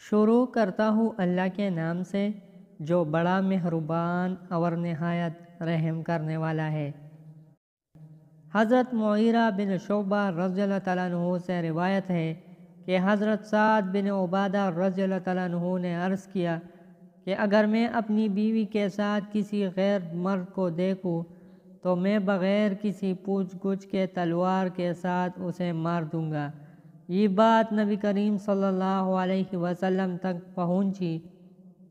شروع کرتا ہوں اللہ کے نام سے، جو بڑا مہربان اور نہایت رحم کرنے والا ہے۔ حضرت معیرہ بن شعبہ رضی اللہ تعالیٰ عنہ سے روایت ہے کہ حضرت سعد بن عبادہ رضی اللہ تعالیٰ عنہ نے عرض کیا کہ اگر میں اپنی بیوی کے ساتھ کسی غیر مرد کو دیکھوں تو میں بغیر کسی پوچھ گچھ کے تلوار کے ساتھ اسے مار دوں گا۔ یہ بات نبی کریم صلی اللہ علیہ وسلم تک پہنچی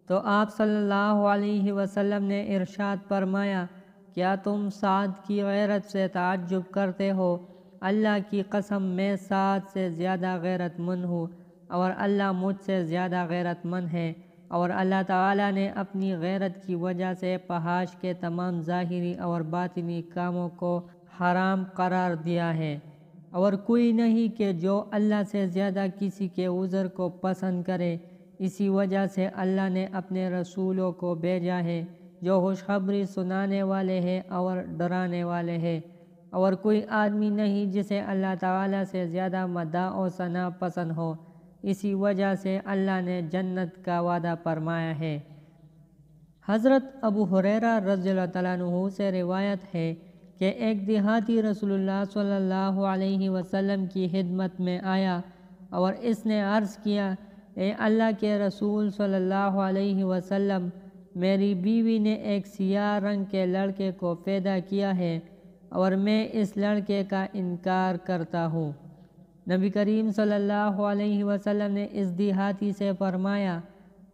تو آپ صلی اللہ علیہ وسلم نے ارشاد فرمایا کیا تم سعد کی غیرت سے تعجب کرتے ہو اللہ کی قسم میں سعد سے زیادہ غیرت مند ہوں اور اللہ مجھ سے زیادہ غیرت مند ہے اور اللہ تعالیٰ نے اپنی غیرت کی وجہ سے پہاش کے تمام ظاہری اور باطنی کاموں کو حرام قرار دیا ہے اور کوئی نہیں کہ جو اللہ سے زیادہ کسی کے عذر کو پسند کرے، اسی وجہ سے اللہ نے اپنے رسولوں کو بھیجا ہے، جو خوشخبری سنانے والے ہیں اور ڈرانے والے ہیں۔ اور کوئی آدمی نہیں جسے اللہ تعالیٰ سے زیادہ مداح و ثنا پسند ہو، اسی وجہ سے اللہ نے جنت کا وعدہ فرمایا ہے۔ حضرت ابو حریرہ رضی اللہ تعالیٰ عنہ سے روایت ہے کہ ایک دیہاتی رسول اللہ صلی اللہ علیہ وسلم کی خدمت میں آیا اور اس نے عرض کیا، اے اللہ کے رسول صلی اللہ علیہ وسلم، میری بیوی نے ایک سیاہ رنگ کے لڑکے کو پیدا کیا ہے اور میں اس لڑکے کا انکار کرتا ہوں۔ نبی کریم صلی اللہ علیہ وسلم نے اس دیہاتی سے فرمایا،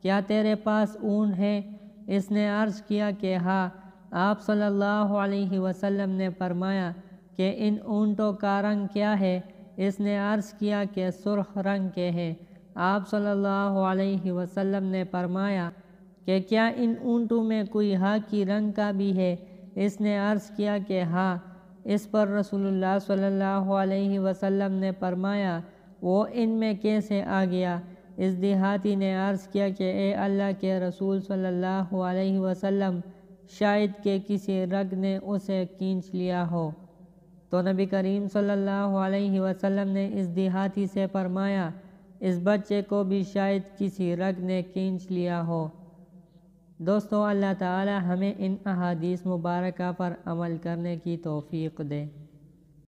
کیا تیرے پاس اون ہے؟ اس نے عرض کیا کہ ہاں آپ صلی اللہ علیہ وسلم نے فرمایا کہ ان اونٹوں کا رنگ کیا ہے؟ اس نے عرض کیا کہ سرخ رنگ کے ہیں۔ آپ صلی اللہ علیہ وسلم نے فرمایا کہ کیا ان اونٹوں میں کوئی ہا کی رنگ کا بھی ہے؟ اس نے عرض کیا کہ ہاں۔ اس پر رسول اللہ صلی اللہ علیہ وسلم نے فرمایا، وہ ان میں کیسے آ گیا؟ اس دیہاتی نے عرض کیا کہ اے اللہ کے رسول صلی اللہ علیہ وسلم شاید کہ کسی رگ نے اسے کینچ لیا ہو۔ تو نبی کریم صلی اللہ علیہ وسلم نے اس دیہاتی سے فرمایا، اس بچے کو بھی شاید کسی رگ نے کینچ لیا ہو۔ دوستو، اللہ تعالی ہمیں ان احادیث مبارکہ پر عمل کرنے کی توفیق دے۔